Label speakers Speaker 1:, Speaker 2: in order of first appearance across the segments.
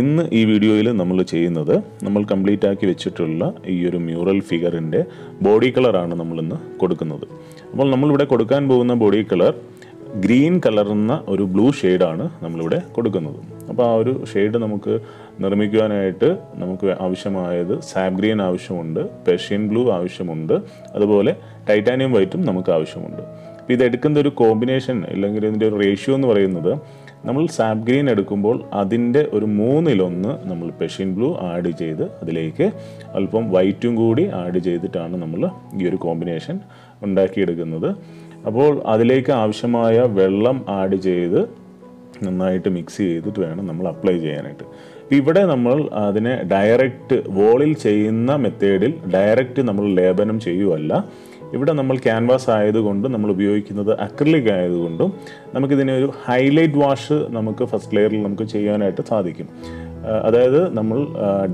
Speaker 1: ഇന്ന് ഈ വീഡിയോയിൽ നമ്മൾ ചെയ്യുന്നത് നമ്മൾ കംപ്ലീറ്റ് ആക്കി വെച്ചിട്ടുള്ള ഈ ഒരു മ്യൂറൽ ഫിഗറിന്റെ ബോഡി കളറാണ് നമ്മളിന്ന് കൊടുക്കുന്നത്. അപ്പോൾ നമ്മളിവിടെ കൊടുക്കാൻ പോകുന്ന ബോഡി കളർ ഗ്രീൻ കലർന്ന ഒരു ബ്ലൂ ഷെയ്ഡാണ് നമ്മളിവിടെ കൊടുക്കുന്നത്. അപ്പോൾ ആ ഒരു ഷെയ്ഡ് നമുക്ക് നിർമ്മിക്കുവാനായിട്ട് നമുക്ക് ആവശ്യമായത് സാബ് ഗ്രീൻ ആവശ്യമുണ്ട് പെർഷ്യൻ ബ്ലൂ ആവശ്യമുണ്ട് അതുപോലെ ടൈറ്റാനിയം വൈറ്റും നമുക്ക് ആവശ്യമുണ്ട്. അപ്പോൾ ഇത് എടുക്കുന്ന ഒരു കോമ്പിനേഷൻ അല്ലെങ്കിൽ ഇതിന്റെ ഒരു റേഷ്യോ എന്ന് പറയുന്നത് നമ്മൾ സാപ് ഗ്രീൻ എടുക്കുമ്പോൾ അതിന്റെ ഒരു മൂന്നിലൊന്ന് നമ്മൾ പെഷ്യൻ ബ്ലൂ ആഡ് ചെയ്ത് അതിലേക്ക് അല്പം വൈറ്റും കൂടി ആഡ് ചെയ്തിട്ടാണ് നമ്മൾ ഈ ഒരു കോമ്പിനേഷൻ ഉണ്ടാക്കിയെടുക്കുന്നത്. അപ്പോൾ അതിലേക്ക് ആവശ്യമായ വെള്ളം ആഡ് ചെയ്ത് നന്നായിട്ട് മിക്സ് ചെയ്തിട്ട് വേണം നമ്മൾ അപ്ലൈ ചെയ്യാനായിട്ട്. ഇവിടെ നമ്മൾ അതിനെ ഡയറക്റ്റ് വോളിൽ ചെയ്യുന്ന മെത്തേഡിൽ ഡയറക്റ്റ് നമ്മൾ ലേപനം ചെയ്യുമല്ല ഇവിടെ നമ്മൾ ക്യാൻവാസ് ആയതുകൊണ്ട് നമ്മൾ ഉപയോഗിക്കുന്നത് അക്രിലിക് ആയതുകൊണ്ടും നമുക്കിതിനെ ഒരു ഹൈലൈറ്റ് വാഷ് നമുക്ക് ഫസ്റ്റ് ലെയറിൽ നമുക്ക് ചെയ്യാനായിട്ട് സാധിക്കും. അതായത് നമ്മൾ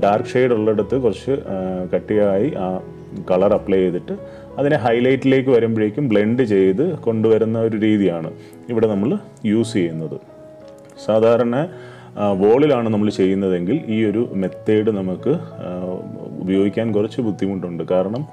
Speaker 1: ഡാർക്ക് ഷെയ്ഡ് ഉള്ളിടത്ത് കുറച്ച് കട്ടിയായി ആ കളർ അപ്ലൈ ചെയ്തിട്ട് അതിനെ ഹൈലൈറ്റിലേക്ക് വരുമ്പോഴേക്കും ബ്ലെൻഡ് ചെയ്ത് കൊണ്ടുവരുന്ന ഒരു രീതിയാണ് ഇവിടെ നമ്മൾ യൂസ് ചെയ്യുന്നത്. സാധാരണ വോളിലാണ് നമ്മൾ ചെയ്യുന്നതെങ്കിൽ ഈ ഒരു മെത്തേഡ് നമുക്ക് ഉപയോഗിക്കാൻ കുറച്ച് ബുദ്ധിമുട്ടുണ്ട്. കാരണം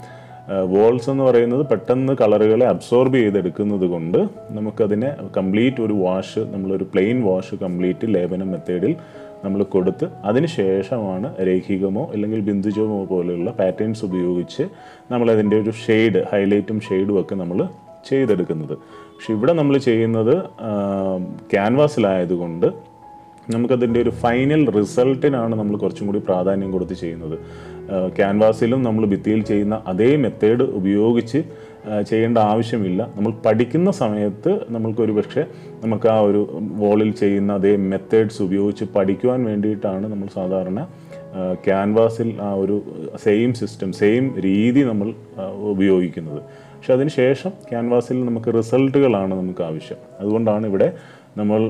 Speaker 1: വോൾസ് എന്ന് പറയുന്നത് പെട്ടെന്ന് കളറുകളെ അബ്സോർബ് ചെയ്തെടുക്കുന്നത് കൊണ്ട് നമുക്കതിനെ കംപ്ലീറ്റ് ഒരു വാഷ് നമ്മളൊരു പ്ലെയിൻ വാഷ് കംപ്ലീറ്റ് ലേപനം മെത്തേഡിൽ നമ്മൾ കൊടുത്ത് അതിന് ശേഷമാണ് രേഖികമോ അല്ലെങ്കിൽ ബിന്ദുജമോ പോലെയുള്ള പാറ്റേൺസ് ഉപയോഗിച്ച് നമ്മളതിന്റെ ഒരു ഷെയ്ഡ് ഹൈലൈറ്റും ഷെയ്ഡും ഒക്കെ നമ്മൾ ചെയ്തെടുക്കുന്നത്. പക്ഷെ ഇവിടെ നമ്മൾ ചെയ്യുന്നത് ക്യാൻവാസിലായതുകൊണ്ട് നമുക്കതിന്റെ ഒരു ഫൈനൽ റിസൾട്ടിനാണ് നമ്മൾ കുറച്ചും കൂടി പ്രാധാന്യം കൊടുത്ത് ചെയ്യുന്നത്. ക്യാൻവാസിലും നമ്മൾ ഭിത്തിയിൽ ചെയ്യുന്ന അതേ മെത്തേഡ് ഉപയോഗിച്ച് ചെയ്യേണ്ട ആവശ്യമില്ല. നമ്മൾ പഠിക്കുന്ന സമയത്ത് നമ്മൾക്കൊരു പക്ഷേ നമുക്ക് ആ ഒരു വോളിൽ ചെയ്യുന്ന അതേ മെത്തേഡ്സ് ഉപയോഗിച്ച് പഠിക്കുവാൻ വേണ്ടിയിട്ടാണ് നമ്മൾ സാധാരണ ക്യാൻവാസിൽ ആ ഒരു സെയിം സിസ്റ്റം സെയിം രീതി നമ്മൾ ഉപയോഗിക്കുന്നത്. പക്ഷെ അതിന് ശേഷം ക്യാൻവാസിൽ നമുക്ക് റിസൾട്ടുകളാണ് നമുക്ക് ആവശ്യം. അതുകൊണ്ടാണ് ഇവിടെ നമ്മൾ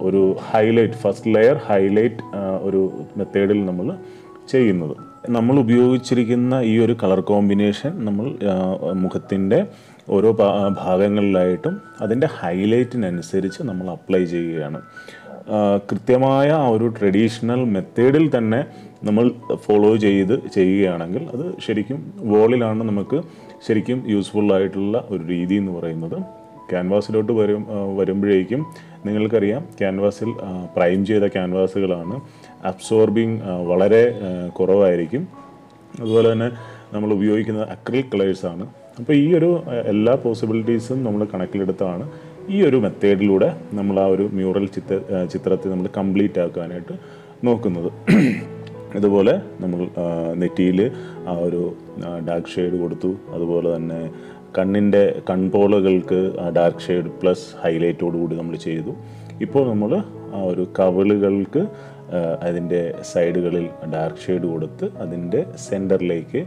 Speaker 1: ഒരു ഹൈലൈറ്റ് ഫസ്റ്റ് ലെയർ ഹൈലൈറ്റ് ഒരു മെത്തേഡിൽ നമ്മൾ ചെയ്യുന്നത്. നമ്മൾ ഉപയോഗിച്ചിരിക്കുന്ന ഈ ഒരു കളർ കോമ്പിനേഷൻ നമ്മൾ മുഖത്തിന്റെ ഓരോ ഭാഗങ്ങളിലായിട്ടും അതിന്റെ ഹൈലൈറ്റിനനുസരിച്ച് നമ്മൾ അപ്ലൈ ചെയ്യുകയാണ്. കൃത്യമായ ഒരു ട്രഡീഷണൽ മെത്തേഡിൽ തന്നെ നമ്മൾ ഫോളോ ചെയ്ത് ചെയ്യുകയാണെങ്കിൽ അത് ശരിക്കും വോളിലാണ് നമുക്ക് ശരിക്കും യൂസ്ഫുൾ ആയിട്ടുള്ള ഒരു രീതി എന്ന് പറയുന്നത്. ക്യാൻവാസിലോട്ട് വരും വരുമ്പോഴേക്കും നിങ്ങൾക്കറിയാം ക്യാൻവാസിൽ പ്രൈം ചെയ്ത ക്യാൻവാസുകളാണ് അബ്സോർബിങ് വളരെ കുറവായിരിക്കും. അതുപോലെ തന്നെ നമ്മൾ ഉപയോഗിക്കുന്ന അക്രിൽ കളേഴ്സാണ് അപ്പോൾ ഈ ഒരു എല്ലാ പോസിബിലിറ്റീസും നമ്മൾ കണക്കിലെടുത്താണ് ഈ ഒരു മെത്തേഡിലൂടെ നമ്മൾ ആ ഒരു മ്യൂറൽ ചിത്ര ചിത്രത്തെ നമ്മൾ കംപ്ലീറ്റ് ആക്കാനായിട്ട് നോക്കുന്നത്. ഇതുപോലെ നമ്മൾ നെറ്റിയിൽ ആ ഒരു ഡാർക്ക് ഷെയ്ഡ് കൊടുത്തു. അതുപോലെ തന്നെ കണ്ണിന്റെ കൺപോളകൾക്ക് ഡാർക്ക് ഷെയ്ഡ് പ്ലസ് ഹൈലൈറ്റോട് കൂടി നമ്മൾ ചെയ്തു. ഇപ്പോൾ നമ്മൾ ആ ഒരു കവിളുകൾക്ക് അതിന്റെ സൈഡുകളിൽ ഡാർക്ക് ഷെയ്ഡ് കൊടുത്ത് അതിന്റെ സെന്ററിലേക്ക്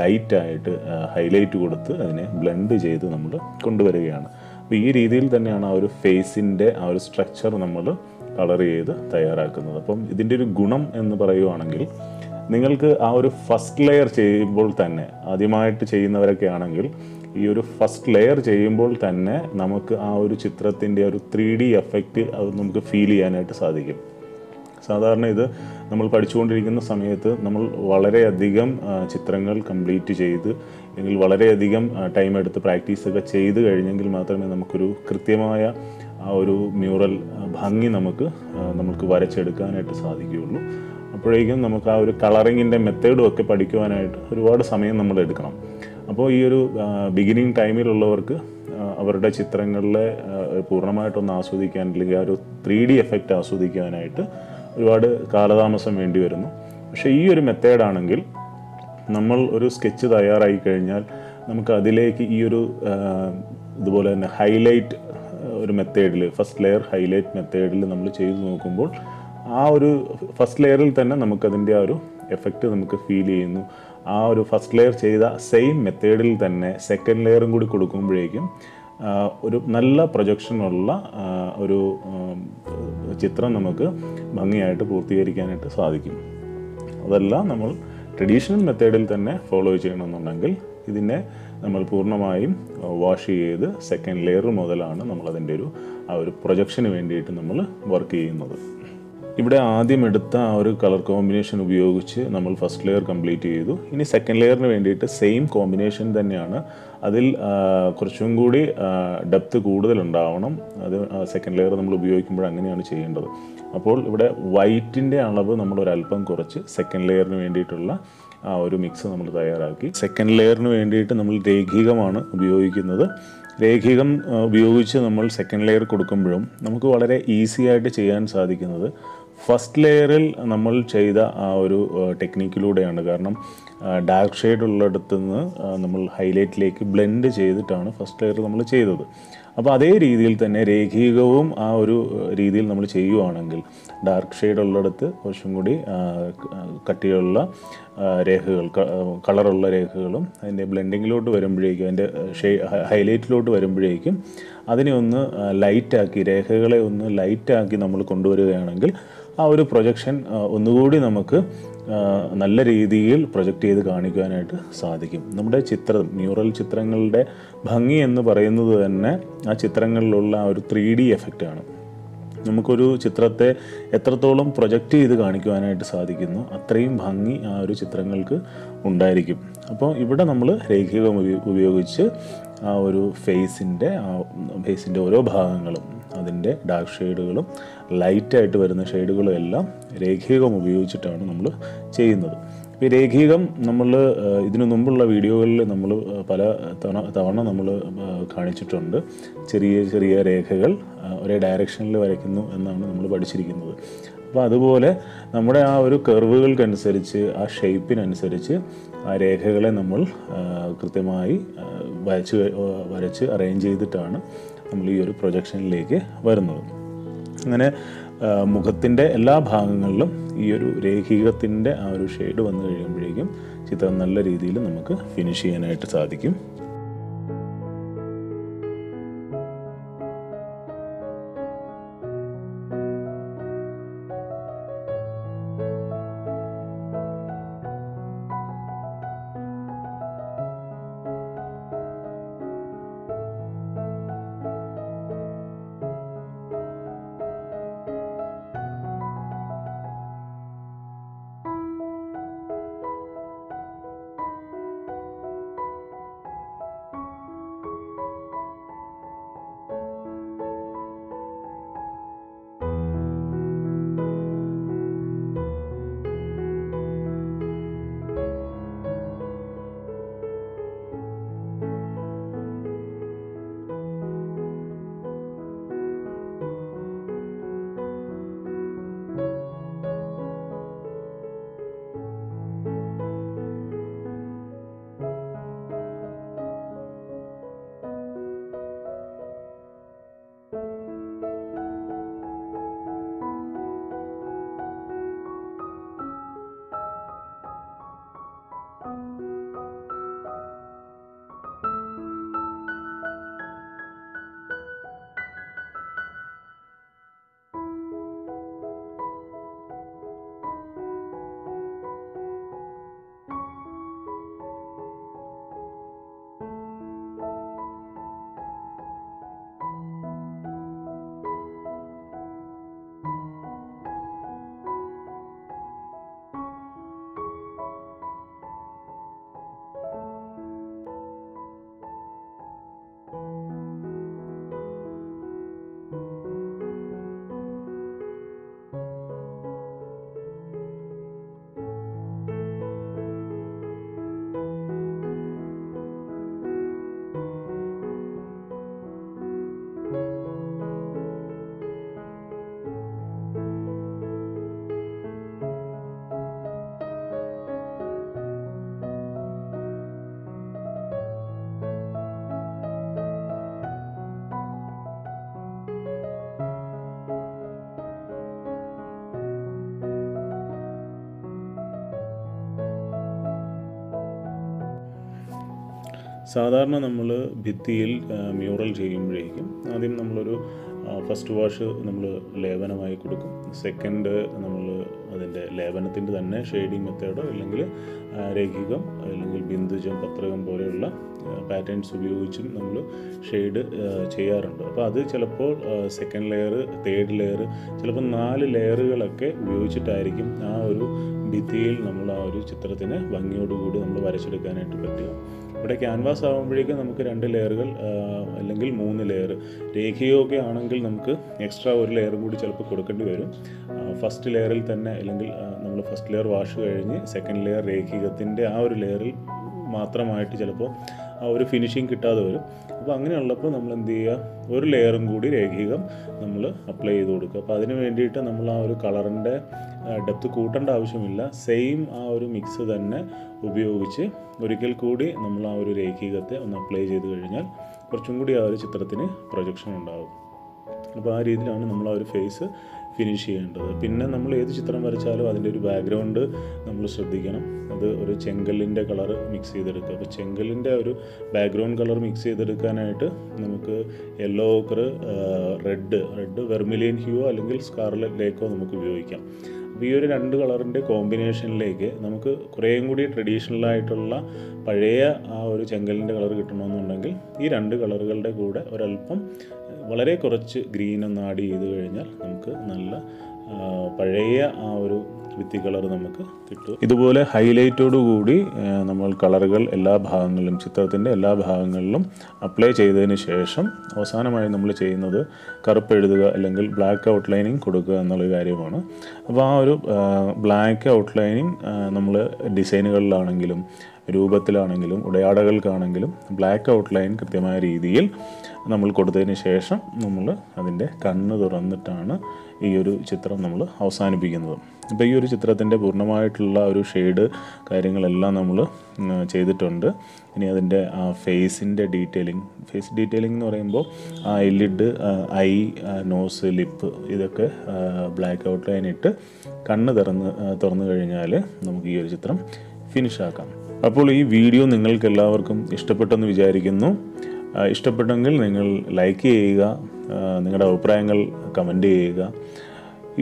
Speaker 1: ലൈറ്റായിട്ട് ഹൈലൈറ്റ് കൊടുത്ത് അതിനെ ബ്ലെൻഡ് ചെയ്ത് നമ്മൾ കൊണ്ടുവരികയാണ്. അപ്പോൾ ഈ രീതിയിൽ തന്നെയാണ് ആ ഒരു ഫേസിന്റെ ആ ഒരു സ്ട്രക്ചർ നമ്മൾ കളർ ചെയ്ത് തയ്യാറാക്കുന്നത്. അപ്പം ഇതിന്റെ ഒരു ഗുണം എന്ന് പറയുവാണെങ്കിൽ നിങ്ങൾക്ക് ആ ഒരു ഫസ്റ്റ് ലെയർ ചെയ്യുമ്പോൾ തന്നെ ആദ്യമായിട്ട് ചെയ്യുന്നവരൊക്കെ ആണെങ്കിൽ ഈ ഒരു ഫസ്റ്റ് ലെയർ ചെയ്യുമ്പോൾ തന്നെ നമുക്ക് ആ ഒരു ചിത്രത്തിന്റെ ഒരു ത്രീ ഡി എഫക്റ്റ് അത് നമുക്ക് ഫീൽ ചെയ്യാനായിട്ട് സാധിക്കും. സാധാരണ ഇത് നമ്മൾ പഠിച്ചുകൊണ്ടിരിക്കുന്ന സമയത്ത് നമ്മൾ വളരെയധികം ചിത്രങ്ങൾ കംപ്ലീറ്റ് ചെയ്ത് അല്ലെങ്കിൽ വളരെയധികം ടൈം എടുത്ത് പ്രാക്ടീസ് ഒക്കെ ചെയ്ത് കഴിഞ്ഞെങ്കിൽ മാത്രമേ നമുക്കൊരു കൃത്യമായ ആ ഒരു മ്യൂറൽ ഭംഗി നമുക്ക് നമുക്ക് വരച്ചെടുക്കാനായിട്ട് സാധിക്കുകയുള്ളൂ. അപ്പോഴേക്കും നമുക്ക് ആ ഒരു കളറിങ്ങിന്റെ മെത്തേഡും ഒക്കെ പഠിക്കുവാനായിട്ട് ഒരുപാട് സമയം നമ്മൾ എടുക്കണം. അപ്പോൾ ഈ ഒരു ബിഗിനിങ് ടൈമിലുള്ളവർക്ക് അവരുടെ ചിത്രങ്ങളിലെ പൂർണമായിട്ടൊന്ന് ആസ്വദിക്കാൻ അല്ലെങ്കിൽ ആ ഒരു ത്രീ ഡി എഫക്റ്റ് ആസ്വദിക്കാനായിട്ട് ഒരുപാട് കാലതാമസം വേണ്ടി വരുന്നു. പക്ഷേ ഈ ഒരു മെത്തേഡാണെങ്കിൽ നമ്മൾ ഒരു സ്കെച്ച് തയ്യാറായി കഴിഞ്ഞാൽ നമുക്ക് അതിലേക്ക് ഈ ഒരു ഇതുപോലെ തന്നെ ഹൈലൈറ്റ് ഒരു മെത്തേഡിൽ ഫസ്റ്റ് ലെയർ ഹൈലൈറ്റ് മെത്തേഡിൽ നമ്മൾ ചെയ്തു നോക്കുമ്പോൾ ആ ഒരു ഫസ്റ്റ് ലെയറിൽ തന്നെ നമുക്കതിന്റെ ആ ഒരു എഫക്റ്റ് നമുക്ക് ഫീൽ ചെയ്യുന്നു. ആ ഒരു ഫസ്റ്റ് ലെയർ ചെയ്ത സെയിം മെത്തേഡിൽ തന്നെ സെക്കൻഡ് ലെയറും കൂടി കൊടുക്കുമ്പോഴേക്കും ഒരു നല്ല പ്രൊജക്ഷനുള്ള ഒരു ചിത്രം നമുക്ക് ഭംഗിയായിട്ട് പൂർത്തീകരിക്കാനായിട്ട് സാധിക്കും. അതെല്ലാം നമ്മൾ ട്രഡീഷണൽ മെത്തേഡിൽ തന്നെ ഫോളോ ചെയ്യണമെന്നുണ്ടെങ്കിൽ ഇതിനെ നമ്മൾ പൂർണമായും വാഷ് ചെയ്ത് സെക്കൻഡ് ലെയർ മുതലാണ് നമ്മളതിന്റെ ഒരു ആ ഒരു പ്രൊജക്ഷന് വേണ്ടിയിട്ട് നമ്മൾ വർക്ക് ചെയ്യുന്നത്. ഇവിടെ ആദ്യം എടുത്ത ആ ഒരു കളർ കോമ്പിനേഷൻ ഉപയോഗിച്ച് നമ്മൾ ഫസ്റ്റ് ലെയർ കംപ്ലീറ്റ് ചെയ്തു. ഇനി സെക്കൻഡ് ലെയറിന് വേണ്ടിയിട്ട് സെയിം കോമ്പിനേഷൻ തന്നെയാണ്. അതിൽ കുറച്ചും കൂടി ഡെപ്ത് കൂടുതലുണ്ടാവണം. അത് സെക്കൻഡ് ലെയർ നമ്മൾ ഉപയോഗിക്കുമ്പോൾ അങ്ങനെയാണ് ചെയ്യേണ്ടത്. അപ്പോൾ ഇവിടെ വൈറ്റിന്റെ അളവ് നമ്മൾ ഒരല്പം കുറച്ച് സെക്കൻഡ് ലെയറിന് വേണ്ടിയിട്ടുള്ള ആ ഒരു മിക്സ് നമ്മൾ തയ്യാറാക്കി. സെക്കൻഡ് ലെയറിന് വേണ്ടിയിട്ട് നമ്മൾ രേഖികമാണ് ഉപയോഗിക്കുന്നത്. രേഖികം ഉപയോഗിച്ച് നമ്മൾ സെക്കൻഡ് ലെയർ കൊടുക്കുമ്പോഴും നമുക്ക് വളരെ ഈസി ആയിട്ട് ചെയ്യാൻ സാധിക്കുന്നത് ഫസ്റ്റ് ലെയറിൽ നമ്മൾ ചെയ്ത ആ ഒരു ടെക്നിക്കിലൂടെയാണ് കാരണം ഡാർക്ക് ഷെയ്ഡ് ഉള്ളിടത്ത് നിന്ന് നമ്മൾ ഹൈലൈറ്റിലേക്ക് ബ്ലെൻഡ് ചെയ്തിട്ടാണ് ഫസ്റ്റ് ലെയർ നമ്മൾ ചെയ്തത്. അപ്പോൾ അതേ രീതിയിൽ തന്നെ രേഖീകവും ആ ഒരു രീതിയിൽ നമ്മൾ ചെയ്യുവാണെങ്കിൽ ഡാർക്ക് ഷെയ്ഡ് ഉള്ളിടത്ത് കുറച്ചും കൂടി കട്ടിയുള്ള രേഖകൾ കളറുള്ള രേഖകളും അതിന്റെ ബ്ലെൻഡിങ്ങിലോട്ട് വരുമ്പോഴേക്കും അതിന്റെ ഷെയ് ഹൈലൈറ്റിലോട്ട് വരുമ്പോഴേക്കും അതിനെ ഒന്ന് ലൈറ്റാക്കി രേഖകളെ ഒന്ന് ലൈറ്റാക്കി നമ്മൾ കൊണ്ടുവരികയാണെങ്കിൽ ആ ഒരു പ്രൊജക്ഷൻ ഒന്നുകൂടി നമുക്ക് നല്ല രീതിയിൽ പ്രൊജക്റ്റ് ചെയ്ത് കാണിക്കുവാനായിട്ട് സാധിക്കും. നമ്മുടെ ചിത്രം മ്യൂറൽ ചിത്രങ്ങളുടെ ഭംഗി എന്ന് പറയുന്നത് തന്നെ ആ ചിത്രങ്ങളിലുള്ള ആ ഒരു ത്രീ ഡി എഫക്റ്റാണ് നമുക്കൊരു ചിത്രത്തെ എത്രത്തോളം പ്രൊജക്റ്റ് ചെയ്ത് കാണിക്കുവാനായിട്ട് സാധിക്കുന്നു അത്രയും ഭംഗി ആ ഒരു ചിത്രങ്ങൾക്ക് ഉണ്ടായിരിക്കും. അപ്പോൾ ഇവിടെ നമ്മൾ രേഖികം ഉപയോഗിച്ച് ആ ഒരു ഫേസിന്റെ ആ ഫേസിന്റെ ഓരോ ഭാഗങ്ങളും അതിന്റെ ഡാർക്ക് ഷെയ്ഡുകളും ലൈറ്റായിട്ട് വരുന്ന ഷെയ്ഡുകളും എല്ലാം രേഖീകം ഉപയോഗിച്ചിട്ടാണ് നമ്മൾ ചെയ്യുന്നത്. ഈ രേഖീകം നമ്മൾ ഇതിനു മുമ്പുള്ള വീഡിയോകളിൽ നമ്മൾ പല തവണ തവണ നമ്മൾ കാണിച്ചിട്ടുണ്ട്. ചെറിയ ചെറിയ രേഖകൾ ഒരേ ഡയറക്ഷനിൽ വരയ്ക്കുന്നു എന്നാണ് നമ്മൾ പഠിച്ചിരിക്കുന്നത്. അപ്പോൾ അതുപോലെ നമ്മുടെ ആ ഒരു കർവുകൾക്കനുസരിച്ച് ആ ഷേപ്പിനനുസരിച്ച് ആ രേഖകളെ നമ്മൾ കൃത്യമായി വരച്ച് വരച്ച് അറേഞ്ച് ചെയ്തിട്ടാണ് നമ്മൾ ഈ ഒരു പ്രൊജക്ഷനിലേക്ക് വരുന്നത്. അങ്ങനെ മുഖത്തിന്റെ എല്ലാ ഭാഗങ്ങളിലും ഈ ഒരു രേഖീകത്തിന്റെ ആ ഒരു ഷെയ്ഡ് വന്നു കഴിയുമ്പോഴേക്കും ചിത്രം നല്ല രീതിയിൽ നമുക്ക് ഫിനിഷ് ചെയ്യാനായിട്ട് സാധിക്കും. സാധാരണ നമ്മൾ ഭിത്തിയിൽ മ്യൂറൽ ചെയ്യുമ്പോഴേക്കും ആദ്യം നമ്മളൊരു ഫസ്റ്റ് വാഷ് നമ്മൾ ലേപനമായി കൊടുക്കും. സെക്കൻഡ് നമ്മൾ അതിന്റെ ലേപനത്തിന്റെ തന്നെ ഷെയ്ഡിങ് മെത്തേഡോ അല്ലെങ്കിൽ രേഖികം അല്ലെങ്കിൽ ബിന്ദുജം പത്രകം പോലെയുള്ള പാറ്റേൺസ് ഉപയോഗിച്ചും നമ്മൾ ഷെയ്ഡ് ചെയ്യാറുണ്ട്. അപ്പോൾ അത് ചിലപ്പോൾ സെക്കൻഡ് ലെയർ തേർഡ് ലെയർ ചിലപ്പോൾ നാല് ലെയറുകളൊക്കെ ഉപയോഗിച്ചിട്ടായിരിക്കും ആ ഒരു ഭിത്തിയിൽ നമ്മൾ ആ ഒരു ചിത്രത്തിന് ഭംഗിയോടുകൂടി നമ്മൾ വരച്ചെടുക്കാനായിട്ട് പറ്റുക. ഇവിടെ ക്യാൻവാസ് ആകുമ്പോഴേക്കും നമുക്ക് രണ്ട് ലെയറുകൾ അല്ലെങ്കിൽ മൂന്ന് ലെയർ രേഖയൊക്കെ ആണെങ്കിൽ നമുക്ക് എക്സ്ട്രാ ഒരു ലെയറും കൂടി ചിലപ്പോൾ കൊടുക്കേണ്ടി വരും. ഫസ്റ്റ് ലെയറിൽ തന്നെ അല്ലെങ്കിൽ നമ്മൾ ഫസ്റ്റ് ലെയർ വാഷ് കഴിഞ്ഞ് സെക്കൻഡ് ലെയർ രേഖികത്തിന്റെ ആ ഒരു ലെയറിൽ മാത്രമായിട്ട് ചിലപ്പോൾ ആ ഒരു ഫിനിഷിങ് കിട്ടാതെ വരും. അപ്പോൾ അങ്ങനെയുള്ളപ്പോൾ നമ്മൾ എന്ത് ചെയ്യുക? ഒരു ലെയറും കൂടി രേഖീകം നമ്മൾ അപ്ലൈ ചെയ്ത് കൊടുക്കുക. അപ്പോൾ അതിന് വേണ്ടിയിട്ട് നമ്മൾ ആ ഒരു കളറിന്റെ ഡെപ്ത് കൂട്ടേണ്ട ആവശ്യമില്ല. സെയിം ആ ഒരു മിക്സ് തന്നെ ഉപയോഗിച്ച് ഒരിക്കൽ കൂടി നമ്മൾ ആ ഒരു രേഖീകത്തെ ഒന്ന് അപ്ലൈ ചെയ്ത് കഴിഞ്ഞാൽ കുറച്ചും കൂടി ആ ഒരു ചിത്രത്തിന് പ്രൊജക്ഷൻ ഉണ്ടാകും അപ്പോൾ ആ രീതിയിലാണ് നമ്മൾ ആ ഒരു ഫേസ് ഫിനിഷ് ചെയ്യേണ്ടത്. പിന്നെ നമ്മൾ ഏത് ചിത്രം വരച്ചാലും അതിന്റെ ഒരു ബാക്ക്ഗ്രൗണ്ട് നമ്മൾ ശ്രദ്ധിക്കണം. അത് ഒരു ചെങ്കല്ലിന്റെ കളർ മിക്സ് ചെയ്തെടുക്കുക. അപ്പോൾ ചെങ്കല്ലിന്റെ ഒരു ബാക്ക്ഗ്രൗണ്ട് കളർ മിക്സ് ചെയ്തെടുക്കാനായിട്ട് നമുക്ക് yellow ochre red red vermilion hue അല്ലെങ്കിൽ സ്കാർലറ്റ് ലേക്കോ നമുക്ക് ഉപയോഗിക്കാം. അപ്പോൾ ഈ ഒരു രണ്ട് കളറിന്റെ കോമ്പിനേഷനിലേക്ക് നമുക്ക് കുറേയും കൂടി ട്രഡീഷണൽ ആയിട്ടുള്ള പഴയ ആ ഒരു ചെങ്കലിന്റെ കളർ കിട്ടണമെന്നുണ്ടെങ്കിൽ ഈ രണ്ട് കളറുകളുടെ കൂടെ ഒരല്പം വളരെ കുറച്ച് ഗ്രീൻ ഒന്ന് ആഡ് ചെയ്ത് കഴിഞ്ഞാൽ നമുക്ക് നല്ല പഴയ ആ ഒരു വിത്തി കളർ നമുക്ക് കിട്ടും. ഇതുപോലെ ഹൈലൈറ്റോടു കൂടി നമ്മൾ കളറുകൾ എല്ലാ ഭാഗങ്ങളിലും ചിത്രത്തിന്റെ എല്ലാ ഭാഗങ്ങളിലും അപ്ലൈ ചെയ്തതിന് ശേഷം അവസാനമായി നമ്മൾ ചെയ്യുന്നത് കറുപ്പ് എഴുതുക അല്ലെങ്കിൽ ബ്ലാക്ക് ഔട്ട്ലൈനിങ് കൊടുക്കുക എന്നുള്ള കാര്യമാണ്. അപ്പോൾ ആ ഒരു ബ്ലാക്ക് ഔട്ട്ലൈനിങ് നമ്മൾ ഡിസൈനുകളിലാണെങ്കിലും രൂപത്തിലാണെങ്കിലും ഉടയാടകൾക്കാണെങ്കിലും ബ്ലാക്ക് ഔട്ട്ലൈൻ കൃത്യമായ രീതിയിൽ നമ്മൾ കൊടുത്തതിന് ശേഷം നമ്മൾ അതിന്റെ കണ്ണ് തുറന്നിട്ടാണ് ഈ ഒരു ചിത്രം നമ്മൾ അവസാനിപ്പിക്കുന്നത്. അപ്പോൾ ഈ ഒരു ചിത്രത്തിന്റെ പൂർണമായിട്ടുള്ള ഒരു ഷെയ്ഡ് കാര്യങ്ങളെല്ലാം നമ്മൾ ചെയ്തിട്ടുണ്ട്. ഇനി അതിന്റെ ഫേസിന്റെ ഡീറ്റെയിലിംഗ് ഫേസ് ഡീറ്റെയിലിംഗ് എന്ന് പറയുമ്പോൾ ആ എല്ലിഡ് ഐ നോസ് ലിപ്പ് ഇതൊക്കെ ബ്ലാക്ക് ഔട്ട്ലൈൻ ഇട്ട് കണ്ണ് തുറന്ന് തുറന്നു കഴിഞ്ഞാൽ നമുക്ക് ഈ ഒരു ചിത്രം ഫിനിഷ് ആക്കാം. അപ്പോൾ ഈ വീഡിയോ നിങ്ങൾക്ക് എല്ലാവർക്കും ഇഷ്ടപ്പെട്ടെന്ന് വിചാരിക്കുന്നു. ഇഷ്ടപ്പെട്ടെങ്കിൽ നിങ്ങൾ ലൈക്ക് ചെയ്യുക നിങ്ങളുടെ അഭിപ്രായങ്ങൾ കമന്റ് ചെയ്യുക.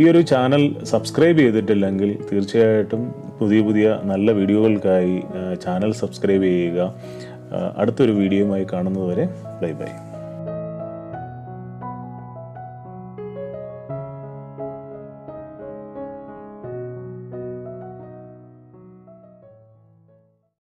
Speaker 1: ഈ ഒരു ചാനൽ സബ്സ്ക്രൈബ് ചെയ്തിട്ടില്ലെങ്കിൽ തീർച്ചയായിട്ടും പുതിയ പുതിയ നല്ല വീഡിയോകൾക്കായി ചാനൽ സബ്സ്ക്രൈബ് ചെയ്യുക. അടുത്തൊരു വീഡിയോയുമായി കാണുന്നതുവരെ ബൈ ബൈ